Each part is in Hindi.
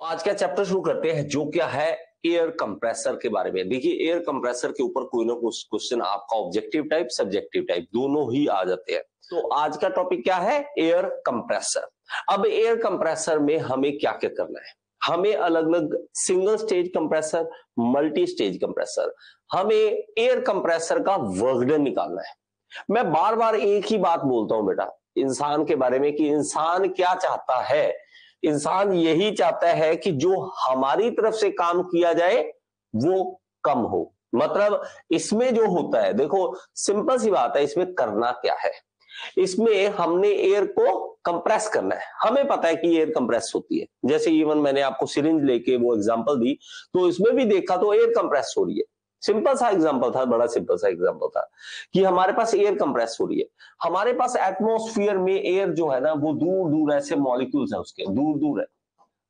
आज का चैप्टर शुरू करते हैं, जो क्या है एयर कंप्रेसर के बारे में। देखिए एयर कंप्रेसर के ऊपर कोई ना कोई क्वेश्चन आपका ऑब्जेक्टिव टाइप सब्जेक्टिव टाइप दोनों ही आ जाते हैं। तो आज का टॉपिक क्या है? एयर कंप्रेसर अब एयर कंप्रेसर में हमें क्या क्या करना है? हमें अलग अलग single stage compressor multi stage compressor हमें एयर कंप्रेसर का वर्कडन निकालना है। मैं बार बार एक ही बात बोलता हूँ बेटा, इंसान के बारे में कि इंसान क्या चाहता है? इंसान यही चाहता है कि जो हमारी तरफ़ से काम किया जाए, वो कम हो। मतलब इसमें जो होता है, देखो, सिंपल सी बात है, इसमें करना क्या है? इसमें हमने एयर को कंप्रेस करना है। हमें पता है कि एयर कंप्रेस होती है। जैसे इवन मैंने आपको सिरिंज लेके वो एग्जांपल दी तो इसमें भी देखा तो एयर कंप्रेस हो रही है। सिंपल सा एग्जांपल था, बड़ा सिंपल सा एग्जांपल था कि हमारे पास एयर कंप्रेस हो रही है। हमारे पास एटमोस्फियर में एयर जो है ना, वो दूर दूर ऐसे मॉलिक्यूल्स है उसके दूर दूर है।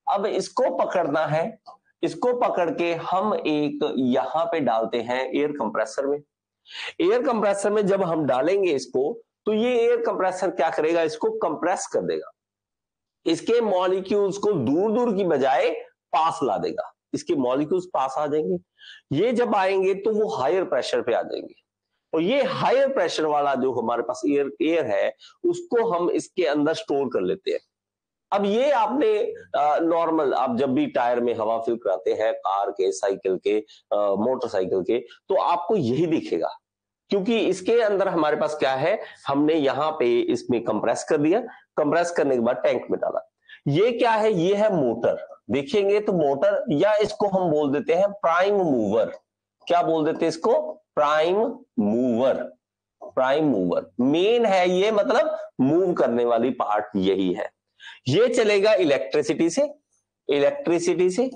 अब इसको पकड़ना है, इसको पकड़ के हम एक यहाँ पे डालते हैं एयर कंप्रेसर में। एयर कंप्रेसर में जब हम डालेंगे इसको तो ये एयर कंप्रेसर क्या करेगा? इसको कंप्रेस कर देगा। इसके मॉलिक्यूल्स को दूर दूर की बजाय पास ला देगा। इसके मॉलिक्यूल्स पास आ जाएँगे। ये जब आएँगे तो वो हायर प्रेशर पे आ जाएँगे। और ये हायर प्रेशर वाला जो हमारे पास एयर एयर है, उसको हम इसके अंदर स्टोर कर लेते हैं। अब ये आपने नॉर्मल आप जब भी टायर में हवा फिल कराते हैं, कार के साइकिल के मोटरसाइकिल के तो आपको यही दिखेगा। क्योंकि इसके अंदर हमारे पास क्या है? हमने यहाँ पे इसमें कंप्रेस कर दिया। कंप्रेस करने के बाद टैंक में डाला। ये क्या है? ये है मोटर देखेंगे तो मोटर, या इसको हम बोल देते हैं प्राइम मूवर क्या बोल देते हैं इसको? Prime mover prime mover main है ये मतलब मूव करने वाली पार्ट यही है। ये चलेगा इलेक्ट्रिसिटी से इलेक्ट्रिसिटी से,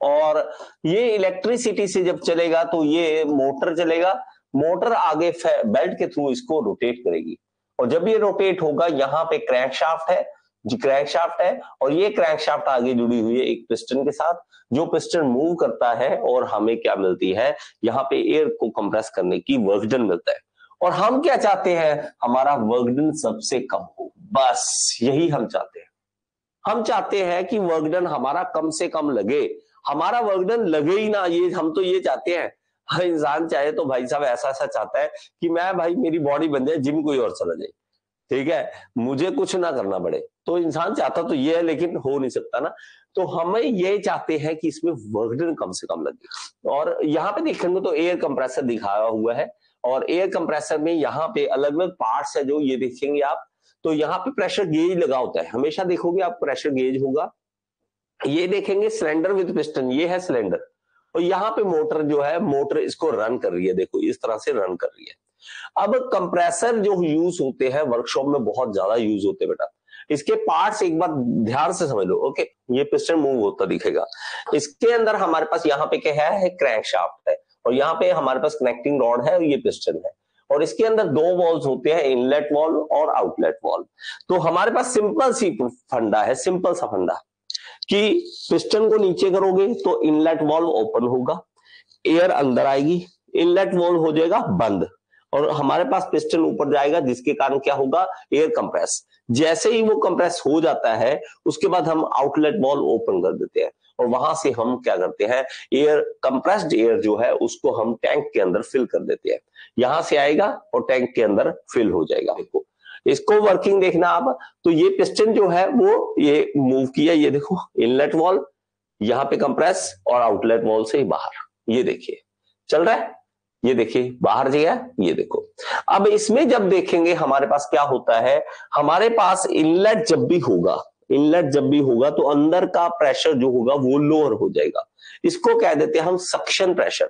और ये इलेक्ट्रिसिटी से जब चलेगा तो ये मोटर चलेगा। मोटर आगे बेल्ट के थ्रू इसको रोटेट करेगी। और जब ये रोटेट होगा, यहाँ पे क्रैंक शाफ्ट है जो क्रैंक शाफ्ट है और ये क्रैंक शाफ्ट आगे जुड़ी हुई है एक पिस्टन के साथ, जो पिस्टन मूव करता है और हमें क्या मिलती है? यहाँ पे एयर को कंप्रेस करने की वर्कडन मिलता है। और हम क्या चाहते हैं? हमारा वर्कडन सबसे कम हो। बस यही हम चाहते हैं। हम चाहते हैं कि वर्कडन हमारा कम से कम लगे। हमारा वर्कडन लगे ही ना, ये हम तो ये चाहते हैं। हर इंसान चाहे तो भाई साहब ऐसा ऐसा चाहता है कि मैं भाई मेरी बॉडी बन जाए जिम कोई और चला जाए। ठीक है? मुझे कुछ ना करना पड़े। तो इंसान चाहता तो ये है, लेकिन हो नहीं सकता ना। तो हमें ये चाहते हैं कि इसमें वर्कडन कम से कम लगे। और यहाँ पे देखेंगे तो एयर कंप्रेसर दिखाया हुआ है। और एयर कंप्रेसर में यहाँ पे अलग अलग पार्ट्स है जो ये देखेंगे आप। तो यहाँ पे प्रेशर गेज लगा होता है। हमेशा देखोगे आप प्रेशर गेज होगा। ये देखेंगे सिलेंडर विद पिस्टन ये है सिलेंडर और यहाँ पे मोटर जो है मोटर इसको रन कर रही है। देखो, इस तरह से रन कर रही है। अब कंप्रेसर जो यूज़ होते हैं वर्कशॉप में बहुत ज़्यादा यूज़ होते हैं बेटा। इसके पार्ट्स एक बार ध्यान से समझ लो ओके ये पिस्टन मूव होता दिखेगा। इसके अंदर हमारे पास यहाँ पे क्या है, है क्रैंक शाफ्ट है। और यहाँ पे हमारे पास कनेक्टिंग रॉड है और ये पिस्टन है। और इसके अंदर दो वॉल्स होते हैं इनलेट वॉल और आउटलेट वॉल तो हमारे पास सिंपल सी फंडा है सिंपल सा फंडा। कि पिस्टन को नीचे करोगे तो इनलेट वॉल्व ओपन होगा एयर अंदर आएगी इनलेट वॉल्व हो जाएगा बंद। और हमारे पास पिस्टन ऊपर जाएगा, जिसके कारण क्या होगा? Air compress. जैसे ही वो कंप्रेस हो जाता है, उसके बाद हम आउटलेट वॉल ओपन कर देते हैं। और वहाँ से हम क्या करते हैं? एयर, कंप्रेस्ड एयर जो है, उसको हम टैंक के अंदर फिल कर देते हैं। यहाँ से आएगा और टैंक के अंदर फिल हो जाएगा देखो इसको वर्किंग देखना आप तो ये पिस्टन जो है, वो ये मूव किया, ये देखो इनलेट वॉल यहाँ पे कंप्रेस और आउटलेट वॉल से ही बाहर। ये देखिए, चल रहा है? ये देखिए, बाहर गया ये देखो। अब इसमें जब देखेंगे हमारे पास क्या होता है, हमारे पास इनलेट जब भी होगा इनलेट जब भी होगा तो अंदर का प्रेशर जो होगा, वो लोअर हो जाएगा। इसको कह देते हैं हम सक्शन प्रेशर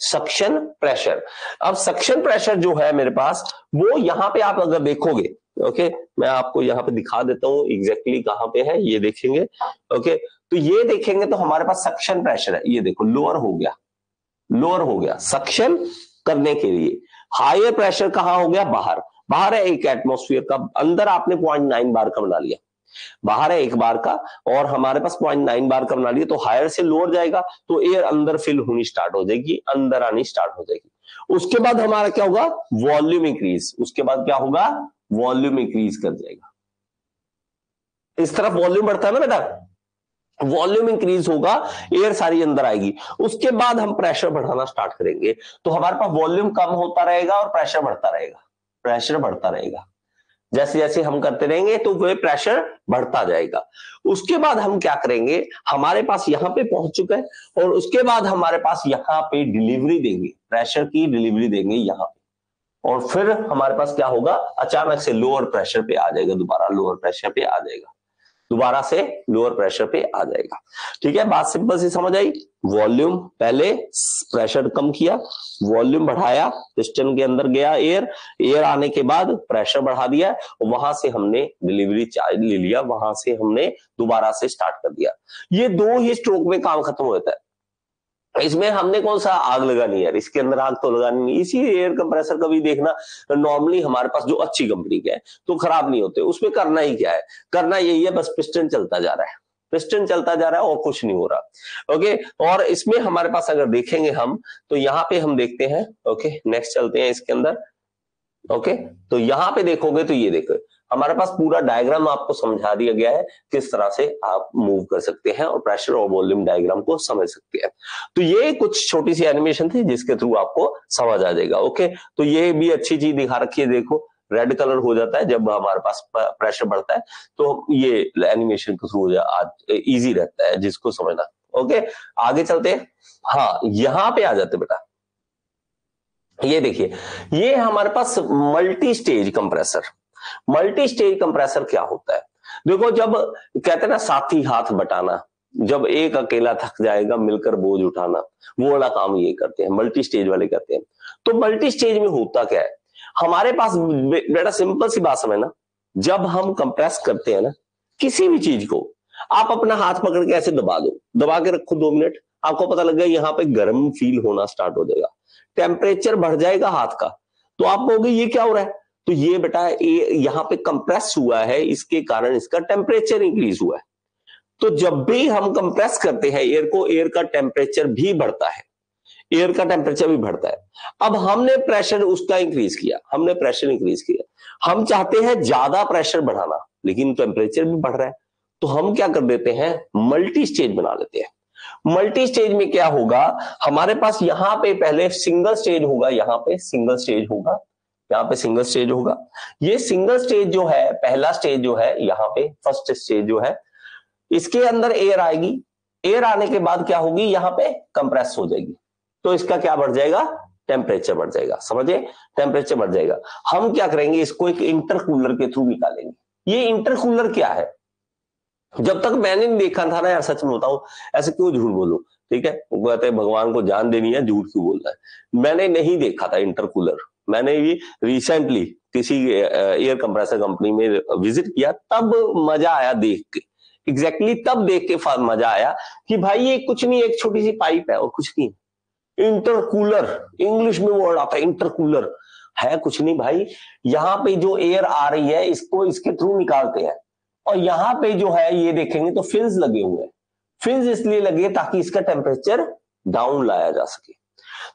सक्शन प्रेशर अब सक्शन प्रेशर जो है मेरे पास, वो यहाँ पे आप अगर देखोगे ओके मैं आपको यहाँ पे दिखा देता हूँ एग्जैक्टली कहाँ पे है, ये देखेंगे ओके तो ये देखेंगे तो हमारे पास सक्शन प्रेशर है। ये देखो लोअर हो गया। लोअर हो गया सक्शन करने के लिए। हायर प्रेशर कहाँ हो गया? बाहर। बाहर है एक एटमोस्फियर का, अंदर आपने पॉइंट नाइन बार का बना लिया। बाहर है एक बार का, और हमारे पास पॉइंट नाइन बार का बना लिया तो हायर से लोअर जाएगा तो एयर अंदर फिल होनी स्टार्ट हो जाएगी, अंदर आनी स्टार्ट हो जाएगी। उसके बाद हमारा क्या होगा? वॉल्यूम इंक्रीज उसके बाद क्या होगा? वॉल्यूम इंक्रीज कर जाएगा। इस तरफ़ वॉल्यूम बढ़ता है ना बेटा? वॉल्यूम इंक्रीज होगा एयर सारी अंदर आएगी। उसके बाद हम प्रेशर बढ़ाना स्टार्ट करेंगे। तो हमारे पास वॉल्यूम कम होता रहेगा और प्रेशर बढ़ता रहेगा। प्रेशर बढ़ता रहेगा। जैसे जैसे हम करते रहेंगे तो वह प्रेशर बढ़ता जाएगा। उसके बाद हम क्या करेंगे? हमारे पास यहाँ पे पहुँच चुका है और उसके बाद हमारे पास यहाँ पे डिलीवरी देंगे। प्रेशर की डिलीवरी देंगे यहाँ पे। और फिर हमारे पास क्या होगा? अचानक से लोअर प्रेशर पे आ जाएगा। दोबारा लोअर प्रेशर पे आ जाएगा। दोबारा से लोअर प्रेशर पे आ जाएगा। ठीक है, बात सिंपल सी समझ आई? वॉल्यूम पहले प्रेशर कम किया वॉल्यूम बढ़ाया पिस्टन के अंदर गया एयर एयर आने के बाद प्रेशर बढ़ा दिया, और वहाँ से हमने डिलीवरी चार्ज ले लिया, वहाँ से हमने दोबारा से स्टार्ट कर दिया। ये दो ही स्ट्रोक में काम खत्म होता है। इसमें हमने कौन सा आग लगानी है? इसके अंदर आग तो लगानी नहीं। इसी एयर कंप्रेसर का भी देखना नॉर्मली हमारे पास जो अच्छी कंपनी का है तो खराब नहीं होते। उसमें करना ही क्या है? करना यही है, बस पिस्टन चलता जा रहा है। पिस्टन चलता जा रहा है और कुछ नहीं हो रहा। ओके और इसमें हमारे पास अगर देखेंगे हम तो यहाँ पे हम देखते हैं। ओके नेक्स्ट चलते हैं इसके अंदर। ओके तो यहाँ पे देखोगे तो ये देखो। हमारे पास पूरा डायग्राम आपको समझा दिया गया है किस तरह से आप मूव कर सकते हैं और प्रेशर और वॉल्यूम डायग्राम को समझ सकते हैं। तो ये कुछ छोटी सी एनिमेशन थी जिसके थ्रू आपको समझ आ जाएगा ओके तो ये भी अच्छी चीज़ दिखा रखी है, देखो रेड कलर हो जाता है जब हमारे पास प्रेशर बढ़ता है तो ये एनिमेशन के थ्रू आज इजी रहता है जिसको समझना ओके आगे चलते हैं। हाँ यहाँ पे आ जाते बेटा। ये देखिए, ये हमारे पास multi stage compressor multi stage compressor क्या होता है? देखो, जब कहते ना, साथी हाथ बटाना, जब एक अकेला थक जाएगा, मिलकर बोझ उठाना, वो वाला काम ये करते हैं मल्टी स्टेज वाले करते हैं। तो मल्टी स्टेज में होता क्या है? हमारे पास बेटा, सिंपल सी बात समझना। जब हम कंप्रेस करते हैं ना, किसी भी चीज़ को, आप अपना हाथ पकड़ के ऐसे दबा दो। दबा के रखो दो मिनट, आपको पता लग गया यहाँ पे गर्म फील होना स्टार्ट हो जाएगा। टेम्परेचर बढ़ जाएगा हाथ का। तो आप कहोगे, ये क्या हो रहा है? तो ये बेटा, ये यहाँ पे कंप्रेस हुआ है, इसके कारण इसका टेम्परेचर इंक्रीज हुआ है। तो जब भी हम कंप्रेस करते हैं एयर को एयर का टेम्परेचर भी बढ़ता है। एयर का टेम्परेचर भी बढ़ता है। अब हमने प्रेशर उसका इंक्रीज किया, हमने प्रेशर इंक्रीज किया। हम चाहते हैं ज़्यादा प्रेशर बढ़ाना, लेकिन टेम्परेचर भी बढ़ रहा है। तो हम क्या कर देते हैं? मल्टी स्टेज बना लेते हैं। मल्टी स्टेज में क्या होगा? हमारे पास यहाँ पे पहले सिंगल स्टेज होगा, यहाँ पे सिंगल स्टेज होगा। यहाँ पे सिंगल स्टेज होगा। ये सिंगल स्टेज जो है, पहला स्टेज जो है, यहाँ पे फ़र्स्ट स्टेज जो है, इसके अंदर एयर आएगी। एयर आने के बाद क्या होगी? यहाँ पे कंप्रेस हो जाएगी। तो इसका क्या बढ़ जाएगा? टेम्परेचर बढ़ जाएगा। समझे? टेम्परेचर बढ़ जाएगा। हम क्या करेंगे? इसको एक इंटरकूलर के थ्रू निकालेंगे। ये इंटरकूलर क्या है? जब तक मैंने नहीं देखा था ना, यार सच में बताऊँ, ऐसे क्यों झूठ बोलू? ठीक है? वो कहते हैं, भगवान को जान देनी है, झूठ क्यों बोलना है? मैंने नहीं देखा था इंटरकूलर मैंने भी रिसेंटली किसी एयर कंप्रेसर कंपनी में विज़िट किया, तब मज़ा आया देख के। एग्जैक्टली exactly तब देख के मज़ा आया कि भाई ये कुछ नहीं, एक छोटी सी पाइप है और कुछ नहीं। इंटरकूलर इंग्लिश में वर्ड आता है इंटरकूलर है कुछ नहीं भाई, यहाँ पे जो एयर आ रही है, इसको, इसके थ्रू निकालते हैं। और यहाँ पे जो है, ये देखेंगे तो फिल्स लगे हुए हैं। फिल्स इसलिए लगे ताकि इसका टेम्परेचर डाउन लाया जा सके।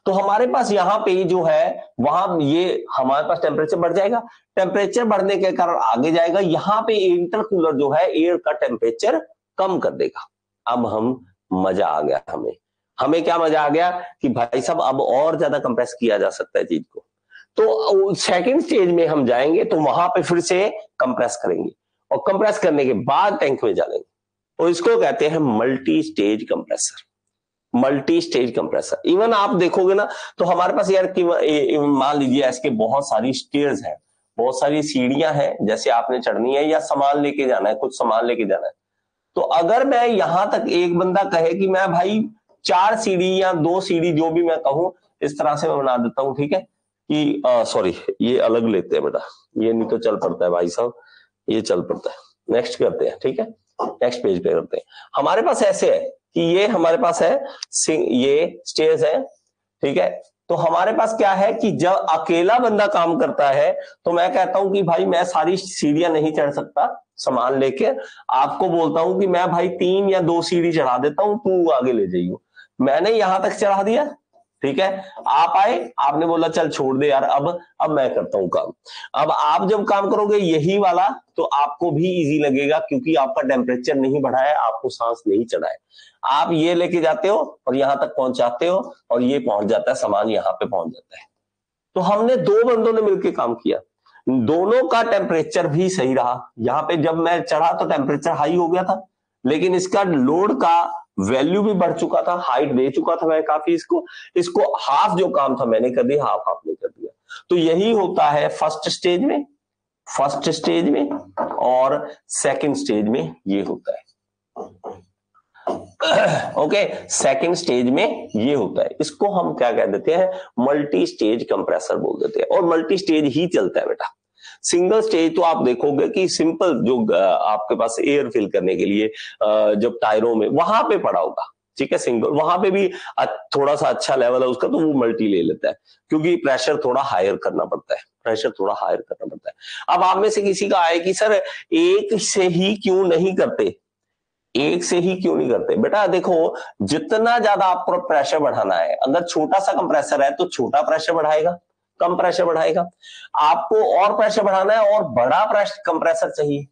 तो हमारे पास यहाँ पे जो है, वहाँ ये हमारे पास टेम्परेचर बढ़ जाएगा। टेम्परेचर बढ़ने के कारण आगे जाएगा। यहाँ पे इंटरकूलर जो है एयर का टेम्परेचर कम कर देगा। अब हम मज़ा आ गया हमें। हमें क्या मज़ा आ गया कि भाई साहब, अब और ज़्यादा कंप्रेस किया जा सकता है चीज़ को। तो सेकंड स्टेज में हम जाएँगे तो वहाँ पे फिर से कंप्रेस करेंगे। और कंप्रेस करने के बाद टैंक में डालेंगे और इसको कहते हैं multi stage compressor multi stage compressor even आप देखोगे ना तो हमारे पास यार मान लीजिए इसके बहुत सारी स्टेयर्स हैं, बहुत सारी सीढ़ियाँ हैं, जैसे आपने चढ़नी है या सामान लेके जाना है, कुछ सामान लेके जाना है। तो अगर मैं यहाँ तक एक बंदा कहे कि मैं भाई चार सीढ़ी या दो सीढ़ी जो भी मैं कहूँ, इस तरह से मैं बना देता हूँ, ठीक है? कि सॉरी ये अलग लेते हैं बेटा। ये नहीं तो चल पड़ता है भाई साहब, ये चल पड़ता है। नेक्स्ट करते हैं, ठीक है? नेक्स्ट पेज पे करते हैं। हमारे पास ऐसे है कि ये हमारे पास है ये स्टेज है, ठीक है? तो हमारे पास क्या है कि जब अकेला बंदा काम करता है तो मैं कहता हूँ कि भाई मैं सारी सीढ़ियाँ नहीं चढ़ सकता, सामान लेके। आपको बोलता हूँ कि मैं भाई तीन या दो सीढ़ी चढ़ा देता हूँ, तू आगे ले जाइयो। मैंने यहाँ तक चढ़ा दिया। ठीक है? आप आए, आपने बोला, चल, छोड़ दे यार, अब अब मैं करता हूँ काम। अब आप जब काम करोगे यही वाला तो आपको भी इजी लगेगा, क्योंकि आपका टेम्परेचर नहीं बढ़ा है, आपको सांस नहीं चढ़ा है। आप ये लेके जाते हो और यहाँ तक पहुंचाते हो और ये पहुँच जाता है, सामान यहाँ पे पहुँच जाता है। तो हमने दो बंदों ने मिलकर काम किया। दोनों का टेम्परेचर भी सही रहा। यहाँ पे जब मैं चढ़ा तो टेम्परेचर हाई हो गया था। लेकिन इसका लोड का वैल्यू भी बढ़ चुका था हाइट दे चुका था मैं काफ़ी इसको इसको हाफ़ जो काम था मैंने कर दिया हाफ़ हाफ़ ने कर दिया। तो यही होता है फ़र्स्ट स्टेज में फ़र्स्ट स्टेज में और सेकंड स्टेज में ये होता है। ओके सेकंड स्टेज में ये होता है। इसको हम क्या कह देते हैं? मल्टी स्टेज कंप्रेसर बोल देते हैं। और मल्टी स्टेज ही चलता है बेटा। सिंगल स्टेज तो आप देखोगे कि सिंपल जो आपके पास एयर फिल करने के लिए जब टायरों में, वहाँ पे पड़ा होगा, ठीक है, सिंगल, वहाँ पे भी थोड़ा सा अच्छा लेवल है उसका तो वो मल्टी ले लेता है, क्योंकि प्रेशर थोड़ा हायर करना पड़ता है प्रेशर थोड़ा हायर करना पड़ता है। अब आप में से किसी का आए कि, सर, एक से ही क्यों नहीं करते? एक से ही क्यों नहीं करते? बेटा, देखो, जितना ज़्यादा आपको प्रेशर बढ़ाना है, अगर छोटा सा कंप्रेसर है तो छोटा प्रेशर बढ़ाएगा कम प्रेशर बढ़ाएगा। आपको और प्रेशर बढ़ाना है और बड़ा प्रेशर कंप्रेसर चाहिए।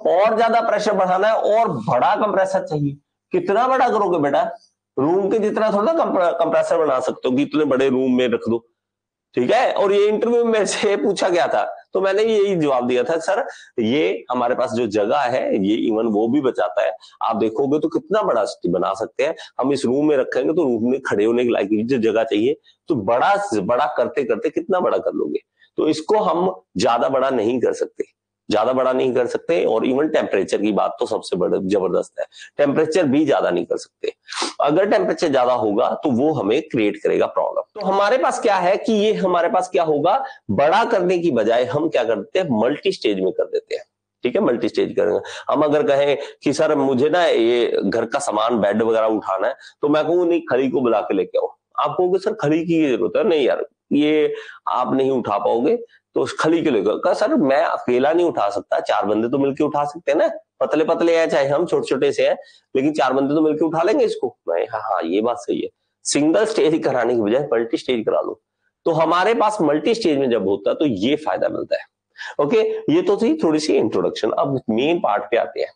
और ज़्यादा प्रेशर बढ़ाना है और बड़ा कंप्रेसर चाहिए। कितना बड़ा करोगे बेटा? रूम के जितना थोड़ा कंप्रेसर बना सकते हो कि इतने बड़े रूम में रख दो। ठीक है? और ये इंटरव्यू में से पूछा गया था तो मैंने यही जवाब दिया था, सर, ये हमारे पास जो जगह है, ये इवन वो भी बचाता है। आप देखोगे तो कितना बड़ा बना सकते हैं। हम इस रूम में रखेंगे तो रूम में खड़े होने के लायक जो जगह चाहिए तो बड़ा बड़ा करते करते कितना बड़ा कर लोगे? तो इसको हम ज़्यादा बड़ा नहीं कर सकते। ज़्यादा बड़ा नहीं कर सकते और इवन टेम्परेचर की बात तो सबसे बड़ा, ज़बरदस्त है। टेम्परेचर भी ज़्यादा नहीं कर सकते। अगर टेम्परेचर ज़्यादा होगा तो वो हमें क्रिएट करेगा प्रॉब्लम। तो हमारे पास क्या है कि ये हमारे पास क्या होगा? बड़ा करने की बजाय हम क्या करते हैं? मल्टी स्टेज में कर देते हैं। ठीक है? मल्टी स्टेज करेंगे। हम अगर कहें कि, सर, मुझे ना ये घर का सामान बेड वगैरह उठाना है तो मैं कहूँ, नहीं, खड़ी को बुला के लेके आओ। आप कहोगे, सर, खड़ी की ज़रूरत है? नहीं यार, ये आप नहीं उठा पाओगे। तो खली के लेकर कहा, सर, मैं अकेला नहीं उठा सकता। चार बंदे तो मिलके उठा सकते हैं ना। पतले पतले हैं, चाहे हम छोटे छोटे से हैं, लेकिन चार बंदे तो मिलके उठा लेंगे इसको। मैं हाँ हाँ ये बात सही है। सिंगल स्टेज कराने की बजाय मल्टी स्टेज करा लो। तो हमारे पास मल्टी स्टेज में जब होता है तो ये फ़ायदा मिलता है। ओके? ये तो थी थोड़ी सी इंट्रोडक्शन अब मेन पार्ट पे आते हैं।